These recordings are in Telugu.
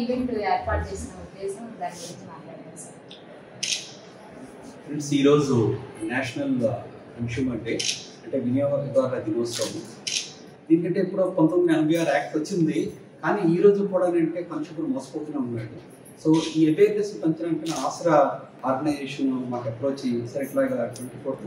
ఈవెంట్ ఏర్పాటు చేసిన ఉద్దేశం దాని గురించి మాట్లాడారు సార్. ఫ్రెండ్స్ ఈరోజు నేషనల్ కన్స్యూమర్ డే అంటే వినియోగదారుల దినోత్సవం. దీనికంటే ఇప్పుడు పంతొమ్మిది ఎనభై ఆరు యాక్ట్ వచ్చింది కానీ ఈ రోజు కూడా అంటే కన్స్యూమర్ మోసపోతూనే ఉన్నాడు. సో ఈ అవేర్నెస్ పెంచడానికి ఆసరా ఆర్గనైజేషన్ మాకు అప్రోచ్ సరే ఇట్లాగా ట్వంటీ ఫోర్త్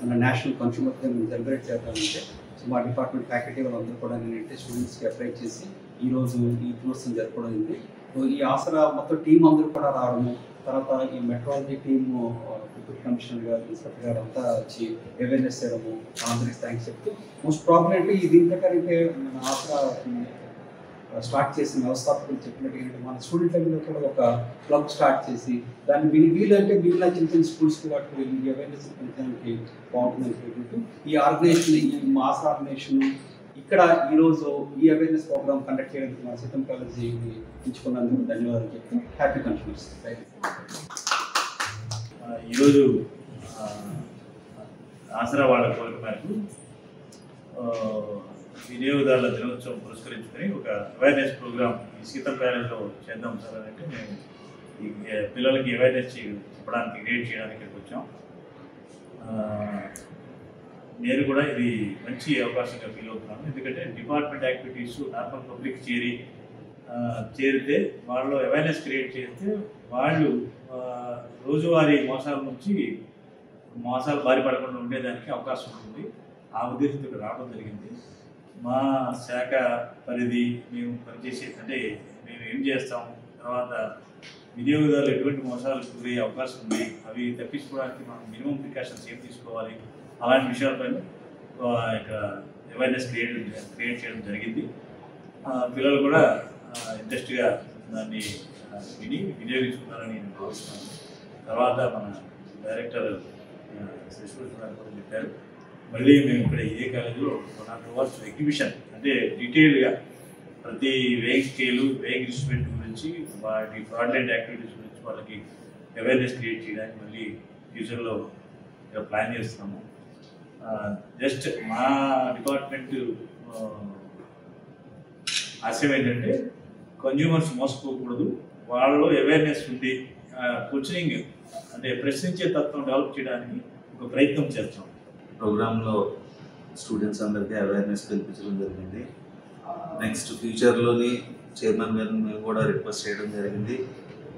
మన నేషనల్ కన్స్యూమర్ డే సెలబ్రేట్ చేద్దామంటే సో మా డిపార్ట్మెంట్ ఫ్యాకల్టీ వాళ్ళందరూ కూడా నేనంటే స్టూడెంట్స్కి అప్లై చేసి ఈ రోజు ఈ కోర్సును జరపడం అయింది సో ఈ ఆసరా మొత్తం టీం అందరూ కూడా రావడము తర్వాత ఈ మెట్రాలజీ టీము డిప్యూటీ కమిషనర్ గారు ఇన్స్పెక్టర్ గారు అంతా వచ్చి అవేర్నెస్ చేయడము అందరికి థ్యాంక్స్ చెప్తూ మోస్ట్ ప్రాబ్లం అంటే ఈ దీని ప్రకారం అయితే ఆసరా స్టార్ట్ చేసిన వ్యవస్థాపకులు చెప్పినట్టు ఏంటంటే మన స్టూడెంట్ లెవెల్లో కూడా ఒక క్లబ్ స్టార్ట్ చేసి దాన్ని వీళ్ళు వీలంటే వీళ్ళ చిన్న చిన్న స్కూల్స్కి వాటికి వెళ్ళి అవేర్నెస్ పెంచడానికి బాగుంటుంది అనుకుంటూ ఈ ఆర్గనైజేషన్ ఈ మాస్ ఆర్గనైజేషన్ ఇక్కడ ఈరోజు ఈ అవేర్నెస్ ప్రోగ్రామ్ కండక్ట్ చేయడానికి మా సీతం కాలేజీ ఎంచుకున్నందుకు ధన్యవాదాలు చెప్తూ హ్యాపీ కన్స్యూమర్స్ ఈరోజు ఆసరా వాళ్ళ కోరిక మేరకు వినియోగదారుల దినోత్సవం పురస్కరించుకొని ఒక అవేర్నెస్ ప్రోగ్రామ్ ఈ సీతం ప్యాలెస్లో చేద్దాం సార్ అని అంటే మేము ఈ పిల్లలకి అవేర్నెస్ చెప్పడానికి క్రియేట్ చేయడానికి ఇక్కడికి వచ్చాం. నేను కూడా ఇది మంచి అవకాశంగా ఫీల్ అవుతున్నాను. ఎందుకంటే డిపార్ట్మెంట్ యాక్టివిటీస్ నార్మల్ పబ్లిక్ చేరి చేరితే వాళ్ళు అవేర్నెస్ క్రియేట్ చేస్తే వాళ్ళు రోజువారీ మోసాల నుంచి మోసాలు బారి పడకుండా ఉండేదానికి అవకాశం ఉంటుంది. ఆ ఉద్దేశంతో రావడం జరిగింది. మా శాఖ పరిధి మేము పనిచేసే అంటే మేము ఏం చేస్తాం తర్వాత వినియోగదారులు ఎటువంటి మోసాలకు గురయ్యే అవకాశం ఉంది అవి తప్పించుకోవడానికి మనం మినిమం ప్రికాషన్స్ ఏం తీసుకోవాలి అలాంటి విషయాలపైన ఆ, ఇక్కడ అవేర్నెస్ క్రియేట్ క్రియేట్ చేయడం జరిగింది. పిల్లలు కూడా ఇంట్రెస్ట్గా దాన్ని విని వినియోగించుకున్నారని నేను భావిస్తున్నాను. తర్వాత మన డైరెక్టర్ శశిభూషణ్ గారు కూడా చెప్పారు. మళ్ళీ మేము ఇక్కడ ఇదే కాలేజీలో one or two hours exhibition అంటే డీటెయిల్గా ప్రతి వేయింగ్ స్కేలు వేయింగ్ ఇన్స్ట్రుమెంట్ గురించి వాటి ఫ్రాడ్లెంట్ యాక్టివిటీస్ గురించి వాళ్ళకి అవేర్నెస్ క్రియేట్ చేయడానికి మళ్ళీ ఫ్యూచర్లో ప్లాన్ చేస్తున్నాము. జస్ట్ మా డిపార్ట్మెంట్ ఆశయం ఏంటంటే కన్జ్యూమర్స్ మోసపోకూడదు. వాళ్ళలో అవేర్నెస్ ఉంది కోచింగ్ అంటే ప్రశ్నించే తత్వం డెవలప్ చేయడానికి ఒక ప్రయత్నం చేస్తాం ప్రోగ్రాంలో స్టూడెంట్స్ అందరికీ అవేర్నెస్ కల్పించడం జరిగింది. నెక్స్ట్ ఫ్యూచర్లోని చైర్మన్ గారిని మేము కూడా రిక్వెస్ట్ చేయడం జరిగింది.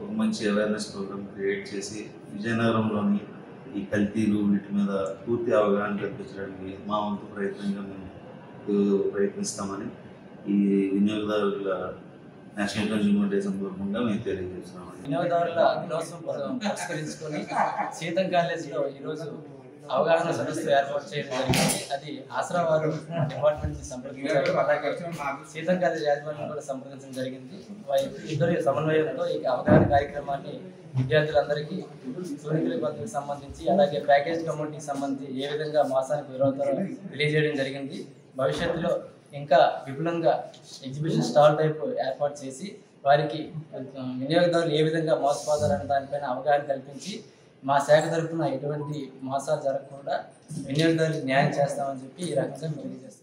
ఒక మంచి అవేర్నెస్ ప్రోగ్రామ్ క్రియేట్ చేసి విజయనగరంలోని ఈ కల్తీలు వీటి మీద పూర్తి అవగాహన కల్పించడానికి మా వంతు ప్రయత్నంగా మేము ప్రయత్నిస్తామని ఈ వినియోగదారుల నేషనల్ కన్స్యూమర్ డే సందర్భంగా మేము తెలియజేస్తున్నామని వినియోగదారుల దినోత్సవం పరిష్కరించుకొని సీతం కాలేజీలో ఈరోజు అవగాహన సదస్సు ఏర్పాటు చేయడం జరిగింది. అది ఆసరా వారు డిపార్ట్మెంట్ సంప్రదించారు. అలాగే సీతం కాలేజ్ యాజమాన్యం కూడా సంప్రదించడం జరిగింది. వారి ఇద్దరి సమన్వయంతో ఈ అవగాహన కార్యక్రమాన్ని విద్యార్థులందరికీ సూర్యుల పద్ధతికి సంబంధించి అలాగే ప్యాకేజ్ కమ్యూనిటీకి సంబంధించి ఏ విధంగా మాసానికి విరోధాలు తెలియజేయడం జరిగింది. భవిష్యత్తులో ఇంకా విపులంగా ఎగ్జిబిషన్ స్టాల్ టైప్ ఏర్పాటు చేసి వారికి వినియోగదారులు ఏ విధంగా మోసపోతారనే దానిపైన అవగాహన కల్పించి మా శాఖ తరఫున ఎటువంటి మోసాలు జరగకుండా వినియోగదారులకు న్యాయం చేస్తామని చెప్పి ఈ రకంగా మేము తెలియజేస్తాం